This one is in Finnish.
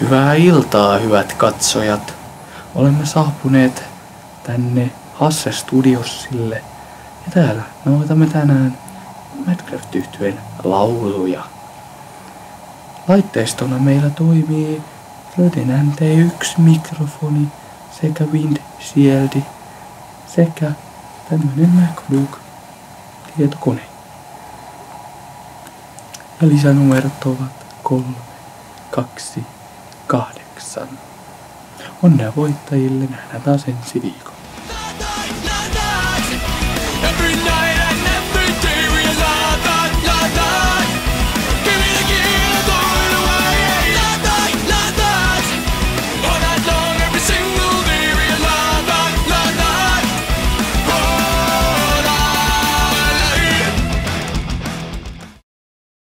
Hyvää iltaa, hyvät katsojat. Olemme saapuneet tänne Hasse Studiossille. Ja täällä nauhoitamme tänään minecraft yhtyeen lauluja. Laitteistona meillä toimii Röden MT1 mikrofoni sekä Wind Shield sekä tämmönen MacBook tietokone. Ja lisänumerot ovat 3, 2, kahdeksan. Onnea voittajille, nähdään taas ensi viikolla.